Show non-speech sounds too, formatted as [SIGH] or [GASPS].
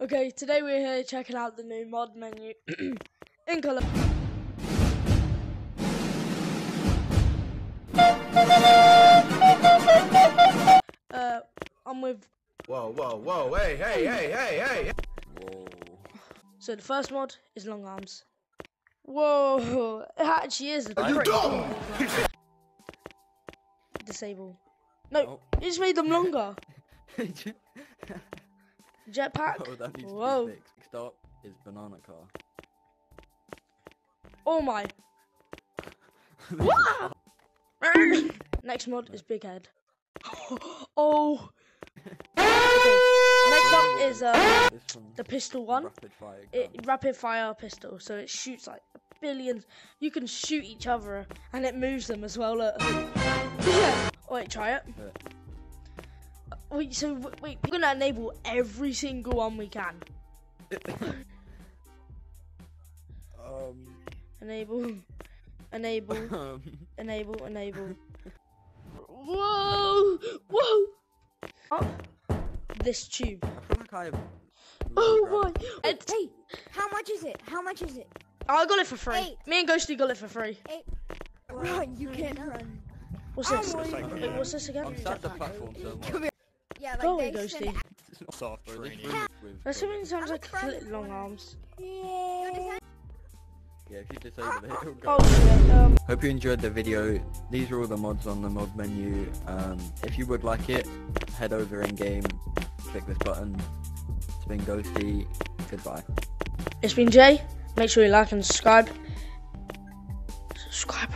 Okay, today we're here checking out the new mod menu [CLEARS THROAT] in Colobus. Uh, I'm with. Whoa, whoa, whoa, hey, hey, hey, hey, hey. Whoa. So the first mod is long arms. Whoa, it actually is. Are you dumb? [LAUGHS] Disable. No, Oh. it just made them longer. [LAUGHS] [LAUGHS] oh, Jetpack. that needs Whoa. to be fixed. Next up is banana car. Oh my. [LAUGHS] [COUGHS] Next mod is big head. [GASPS] oh. [LAUGHS] Okay. Next up is uh, the pistol one. Rapid fire It rapid fire pistol, so it shoots like billions. You can shoot each other, and it moves them as well. Look. yeah. Wait, try it. Yeah. Wait, so wait, we're gonna enable every single one we can. um. Enable, enable, um. enable, enable. [LAUGHS] Whoa! Whoa! Oh, this tube. I feel like I have. Oh low my! gravity. Hey, how much is it? How much is it? I got it for free. Hey. Me and Ghosty got it for free. Run, you can't run. What's this? Wait, what's this again? I'm sat the platform so much. Come here. Yeah, like Go away, they Ghosty. send- soft, bro. This room is. That sounds I'm like a trying clip to long arms. Yeah. Yeah, if you disable it, it'll go. Oh shit. Um, Hope you enjoyed the video. These are all the mods on the mod menu. Um, if you would like it, head over in game, click this button. It's been Ghosty. Goodbye. it's been Jay. Make sure you like and subscribe. subscribe.